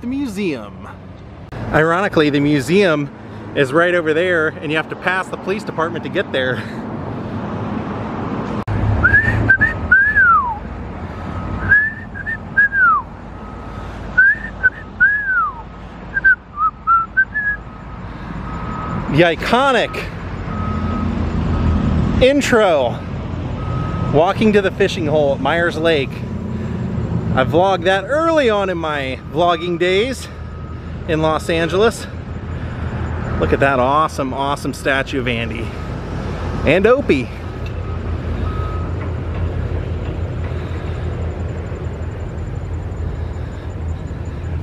the museum. Ironically, the museum is right over there and you have to pass the police department to get there. The iconic intro walking to the fishing hole at Myers Lake. I vlogged that early on in my vlogging days in Los Angeles. Look at that awesome, awesome statue of Andy and Opie.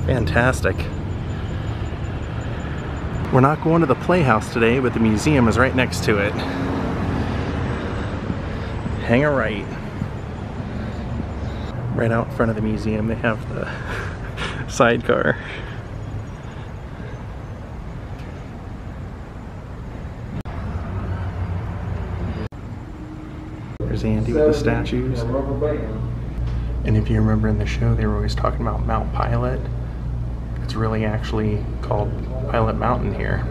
Fantastic. We're not going to the playhouse today, but the museum is right next to it. Hang a right. Right out in front of the museum, they have the sidecar. There's Andy with the statues. And if you remember in the show, they were always talking about Mount Pilot. It's really actually called Pilot Mountain here.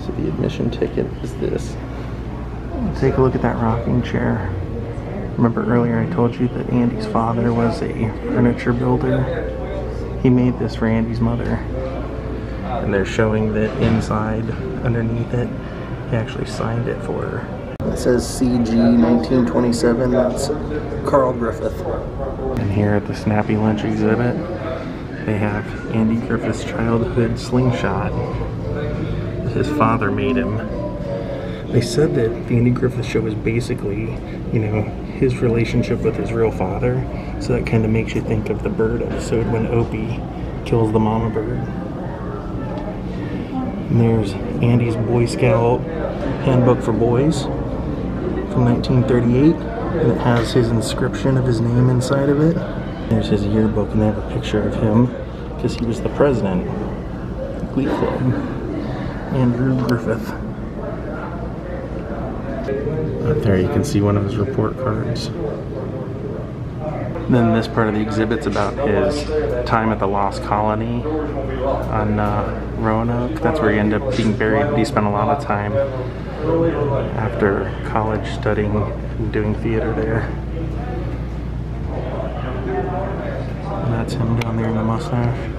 So the admission ticket is this. Take a look at that rocking chair. Remember earlier I told you that Andy's father was a furniture builder? He made this for Andy's mother. And they're showing that inside, underneath it, he actually signed it for her. It says CG 1927, that's Carl Griffith. And here at the Snappy Lunch exhibit, they have Andy Griffith's childhood slingshot his father made him. They said that the Andy Griffith show is basically, you know, his relationship with his real father. So that kind of makes you think of the bird episode when Opie kills the mama bird. And there's Andy's Boy Scout Handbook for Boys from 1938. And it has his inscription of his name inside of it. There's his yearbook and they have a picture of him because he was the president. of the Glee Club. Andrew Griffith. Up there you can see one of his report cards. Then this part of the exhibit's about his time at the Lost Colony on uh, Roanoke. That's where he ended up being buried. He spent a lot of time after college studying and doing theater there. And that's him down there in the mustache.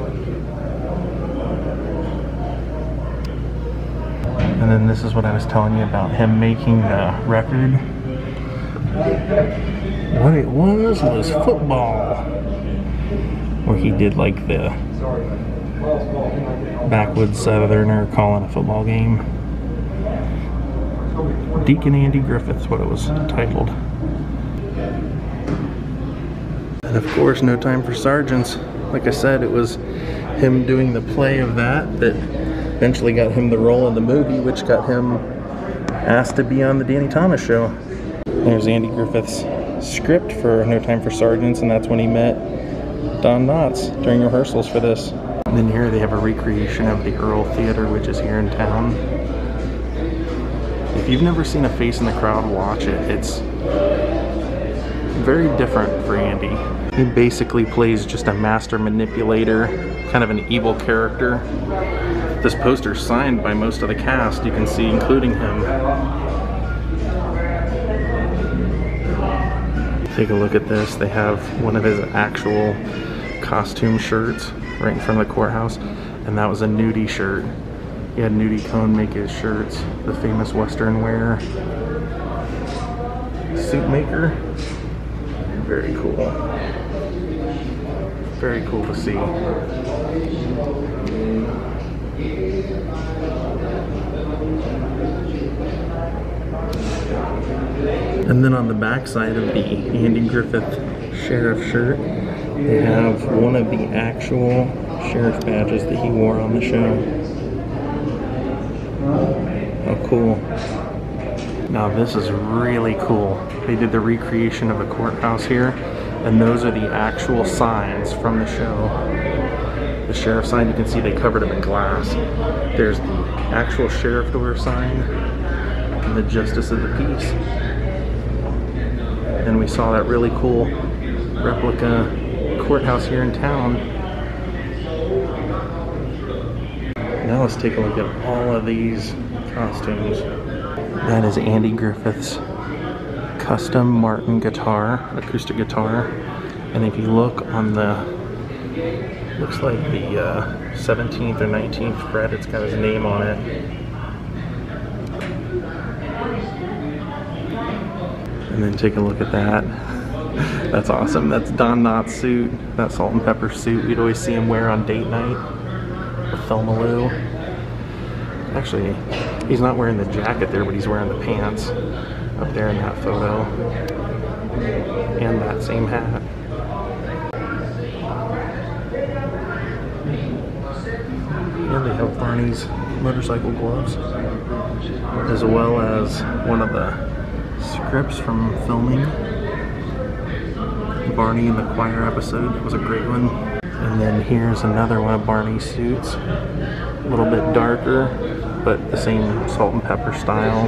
And then this is what I was telling you about him making the record. What it was was football. Where he did like the backwoods southerner calling a football game. Deacon Andy Griffith's what it was titled. And of course, No Time for Sergeants. Like I said, it was him doing the play of that that eventually got him the role in the movie, which got him asked to be on the Danny Thomas show. There's Andy Griffith's script for No Time for Sergeants, and that's when he met Don Knotts during rehearsals for this. And then here they have a recreation of the Earle Theater, which is here in town. If you've never seen a face in the crowd, watch it. It's very different for Andy. He basically plays just a master manipulator, kind of an evil character. This poster signed by most of the cast, you can see, including him. Take a look at this. They have one of his actual costume shirts right in front of the courthouse, and that was a nudie shirt. He had Nudie Cohn make his shirts, the famous Western wear suit maker. Very cool. Very cool to see. And then on the back side of the Andy Griffith sheriff shirt, they have one of the actual sheriff badges that he wore on the show. How cool. Now this is really cool. They did the recreation of a courthouse here, and those are the actual signs from the show. The sheriff sign, you can see they covered them in glass. There's the actual sheriff door sign, and the justice of the peace. And we saw that really cool replica courthouse here in town Now let's take a look at all of these costumes. That is Andy Griffith's custom Martin guitar, acoustic guitar. And if you look on the, looks like the uh, 17th or 19th fret, it's got his name on it. And then take a look at that. That's awesome. That's Don Knotts' suit, that salt and pepper suit we'd always see him wear on date night with Thelma Lou. Actually, he's not wearing the jacket there, but he's wearing the pants up there in that photo. And that same hat. And they have Barney's motorcycle gloves, as well as one of the scripts from filming Barney in the choir episode. It was a great one. And then here's another one of Barney's suits. A little bit darker, but the same salt and pepper style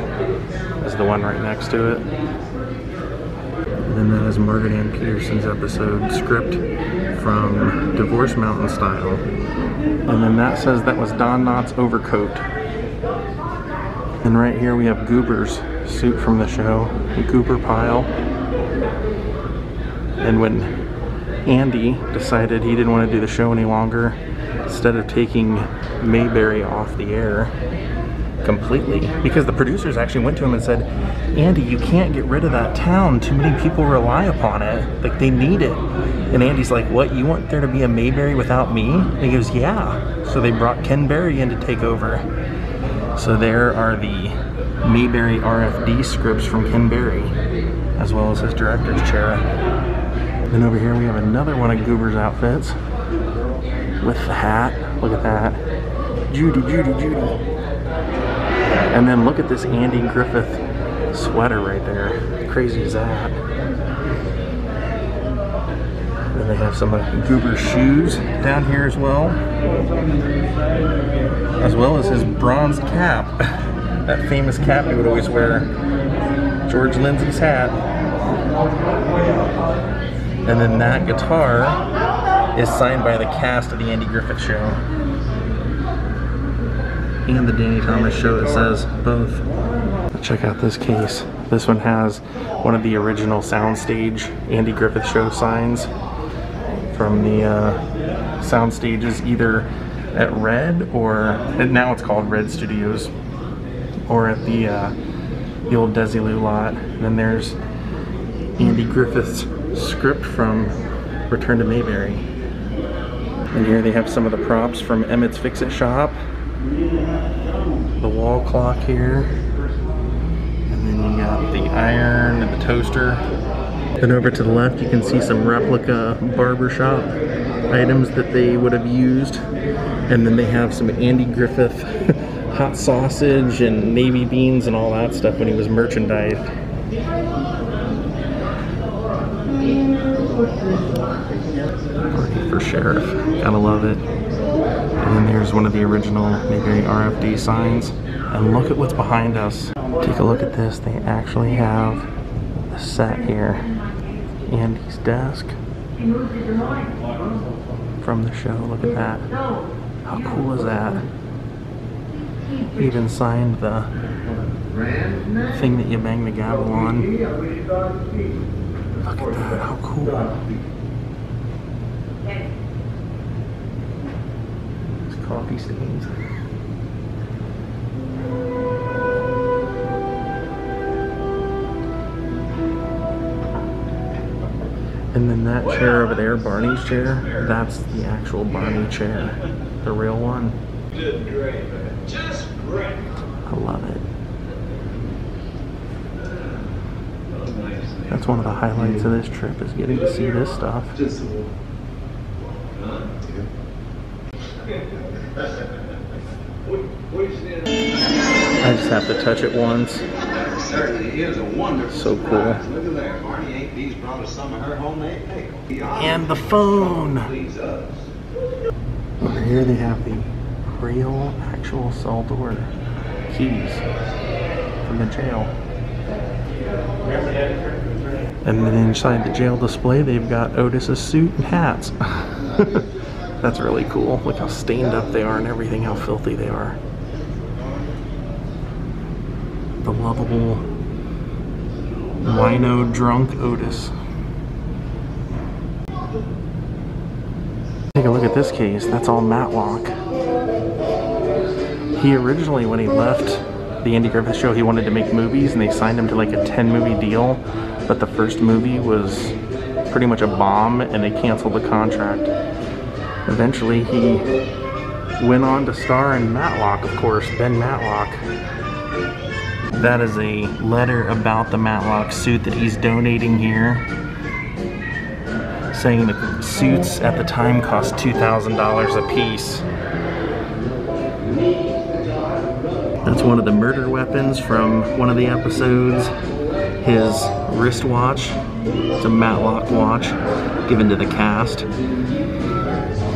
as the one right next to it. And then that is Margaret Ann Peterson's episode script from Divorce Mountain Style. And then that says that was Don Knotts' overcoat. And right here we have Goober's suit from the show, the Goober Pyle. And when Andy decided he didn't want to do the show any longer, instead of taking Mayberry off the air completely, because the producers actually went to him and said, Andy, you can't get rid of that town. Too many people rely upon it. Like, they need it. And Andy's like, what, you want there to be a Mayberry without me? And he goes, yeah. So they brought Ken Berry in to take over. So there are the Mayberry RFD scripts from Ken Berry, as well as his director's chair. Then over here we have another one of Goober's outfits with the hat. Look at that. Judy, Judy, Judy. And then look at this Andy Griffith sweater right there. Crazy as that. Then they have some of Goober's shoes down here as well. As well as his bronze cap. that famous cap he would always wear. George Lindsay's hat. And then that guitar is signed by the cast of the Andy Griffith Show. And the Danny Thomas Show, it says both. Check out this case. This one has one of the original soundstage Andy Griffith Show signs from the uh, sound stages either at Red or now it's called Red Studios or at the uh, the old Desilu lot. And then there's Andy Griffith's script from Return to Mayberry. And here they have some of the props from Emmett's Fix-It Shop. The wall clock here. And then you got the iron and the toaster. Then over to the left you can see some replica barbershop items that they would have used. And then they have some Andy Griffith hot sausage and navy beans and all that stuff when he was merchandised. Party for sheriff. Gotta love it. And then there's one of the original Mayberry RFD signs. And look at what's behind us. Take a look at this. They actually have a set here. Andy's desk from the show. Look at that. How cool is that? Even signed the thing that you bang the gavel on. Look at that, how cool. Coffee stains. And then that chair over there, Barney's chair, that's the actual Barney chair. The real one. Just great. I love it. That's one of the highlights of this trip is getting to see this stuff. I just have to touch it once. So cool. And the phone. Over here they have the real actual cell door keys from the jail. And then inside the jail display, they've got Otis's suit and hats. That's really cool. Look how stained up they are and everything, how filthy they are. The lovable wino drunk Otis. Take a look at this case. That's all Matlock. He originally, when he left the Andy Griffith Show, he wanted to make movies, and they signed him to like a 10 movie deal. But the first movie was pretty much a bomb, and they canceled the contract. Eventually, he went on to star in Matlock, of course, Ben Matlock. That is a letter about the Matlock suit that he's donating here. Saying the suits at the time cost $2,000 a piece. That's one of the murder weapons from one of the episodes. His wristwatch. It's a Matlock watch given to the cast.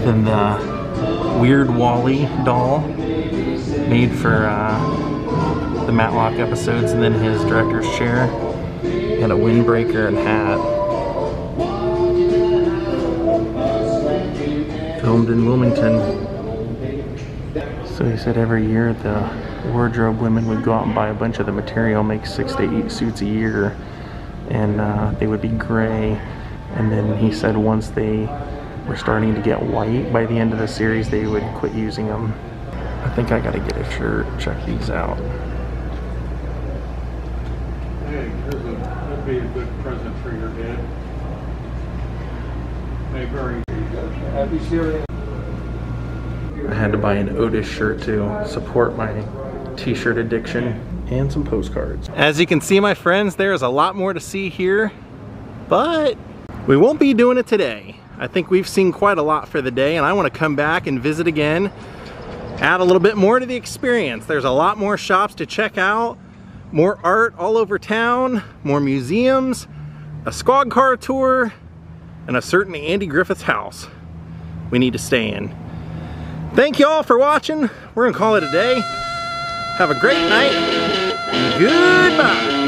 Then the Weird Wally doll made for uh, the Matlock episodes. And then his director's chair and a windbreaker and hat. Filmed in Wilmington. So he said every year the wardrobe women would go out and buy a bunch of the material, make six to eight suits a year, and uh, they would be gray. And then he said once they were starting to get white by the end of the series, they would quit using them. I think I gotta get a shirt. Check these out. Hey, here's a, that'd be a good present for your dad. Hey, very. Happy Syrian. I had to buy an Otis shirt to support my t-shirt addiction and some postcards. As you can see my friends, there's a lot more to see here, but we won't be doing it today. I think we've seen quite a lot for the day and I want to come back and visit again, add a little bit more to the experience. There's a lot more shops to check out, more art all over town, more museums, a squad car tour, and a certain Andy Griffith's house we need to stay in. Thank you all for watching. We're gonna call it a day. Have a great night. Goodbye.